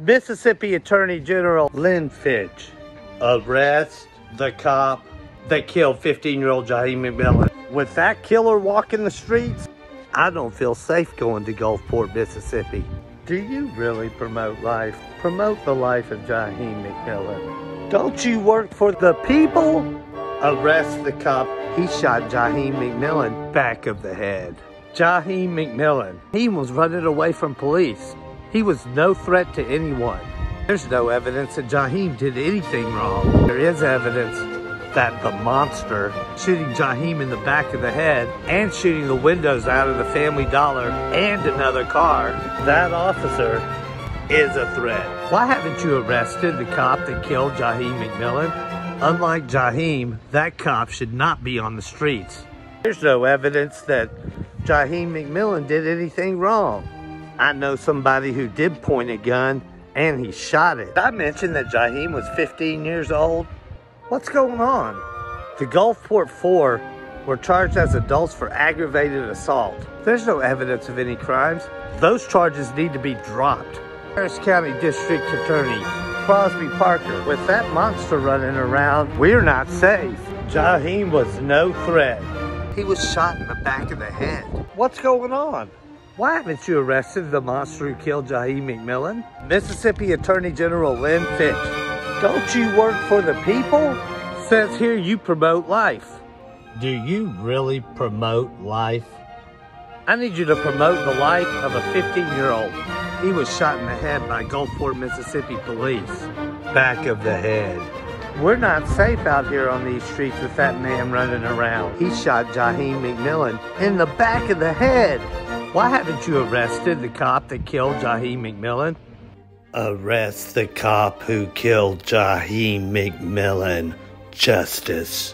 Mississippi Attorney General Lynn Fitch arrest the cop that killed 15-year-old Jaheim McMillan. With that killer walking the streets, I don't feel safe going to Gulfport, Mississippi. Do you really promote life? Promote the life of Jaheim McMillan. Don't you work for the people? Arrest the cop. He shot Jaheim McMillan back of the head. Jaheim McMillan. He was running away from police. He was no threat to anyone. There's no evidence that Jaheim did anything wrong. There is evidence that the monster shooting Jaheim in the back of the head and shooting the windows out of the Family Dollar and another car, that officer is a threat. Why haven't you arrested the cop that killed Jaheim McMillan? Unlike Jaheim, that cop should not be on the streets. There's no evidence that Jaheim McMillan did anything wrong. I know somebody who did point a gun and he shot it. I mentioned that Jaheim was 15 years old. What's going on? The Gulfport Four were charged as adults for aggravated assault. There's no evidence of any crimes. Those charges need to be dropped. Harrison County District Attorney Crosby Parker, with that monster running around, we're not safe. Jaheim was no threat. He was shot in the back of the head. What's going on? Why haven't you arrested the monster who killed Jaheim McMillan? Mississippi Attorney General Lynn Fitch. Don't you work for the people? Says here you promote life. Do you really promote life? I need you to promote the life of a 15 year old. He was shot in the head by Gulfport, Mississippi police. Back of the head. We're not safe out here on these streets with that man running around. He shot Jaheim McMillan in the back of the head. Why haven't you arrested the cop that killed Jaheim McMillan? Arrest the cop who killed Jaheim McMillan. Justice.